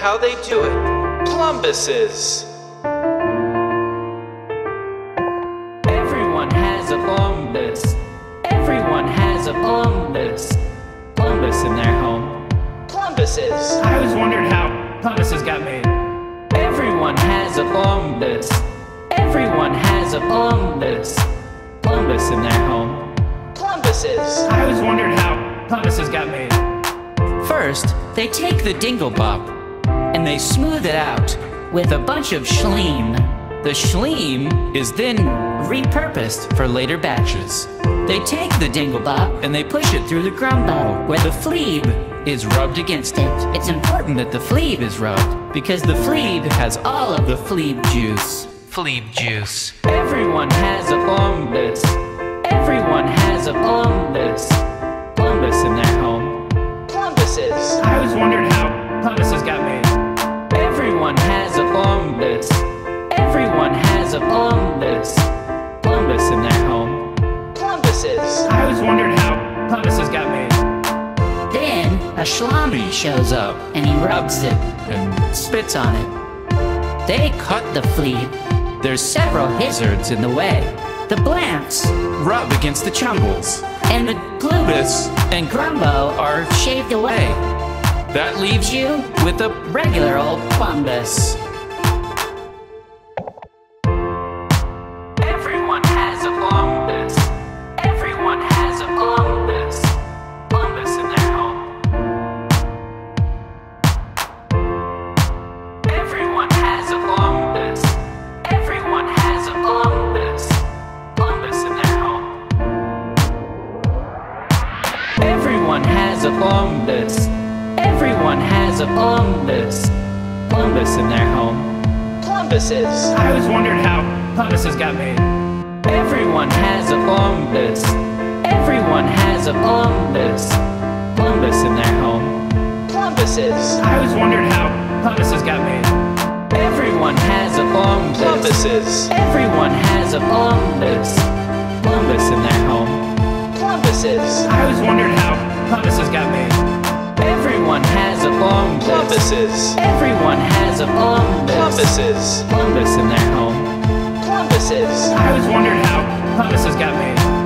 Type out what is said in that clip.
how they do it. Plumbuses. Everyone has a plumbus. Everyone has a plumbus. Plumbus in their home. Plumbuses. I always wondered how plumbuses got made. Everyone has a plumbus. Everyone has a plumbus. Plumbus in their home. Plumbuses. I always wondered how plumbuses got made. First, they take the dinglebop and they smooth it out with a bunch of schleem. The schleem is then repurposed for later batches. They take the dinglebop and they push it through the grum bottle where the fleeb is rubbed against it. It's important that the fleeb is rubbed because the fleeb has all of the fleeb juice. Fleeb juice. Everyone has a plumbus. Everyone has a plumbus. Plumbus in their plumbus. Plumbus in their home. Plumbuses. I always wondered how plumbuses got made. Then a Shlami shows up and he rubs it and spits on it. They cut the fleeb. There's several hazards in the way. The blamfs rub against the chumbles, and the ploobis and grumbo are shaved away. That leaves you with a regular old plumbus. Everyone has a in their home. Everyone has a. Everyone has a in their home. Everyone has a. Everyone has a. Plumbus in their home. Plumbuses. I always wondered how plumbuses got made. Everyone has a plumbus. Everyone has a plumbus. Plumbus in their home. Plumbuses. I always wondered how plumbuses got made. Everyone has a plumbus. Plumbuses. Everyone has a plumbus. Plumbus in their home. Plumbuses. I always wondered how plumbuses got made. Everyone has a plumbus. Plumbuses. Everyone has a plumbus. Plumbuses. Plumbus in their home. I always wondered how plumbuses got made.